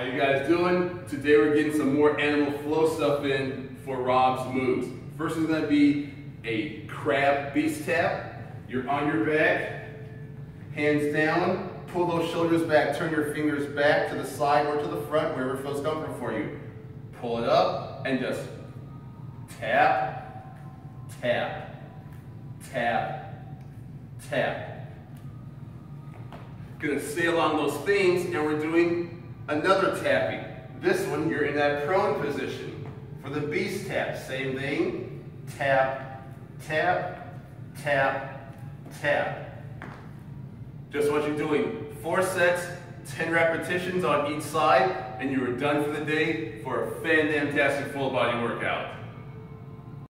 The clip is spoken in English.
How you guys doing? Today we're getting some more animal flow stuff in for Rob's moves. First is gonna be a crab beast tap. You're on your back, hands down, pull those shoulders back, turn your fingers back to the side or to the front, wherever feels comfortable for you. Pull it up and just tap, tap, tap, tap. Gonna stay along those things and we're doing another tapping. This one, you're in that prone position. For the beast tap, same thing. Tap, tap, tap, tap. Just what you're doing. Four sets, 10 repetitions on each side, and you are done for the day for a fantastic full body workout.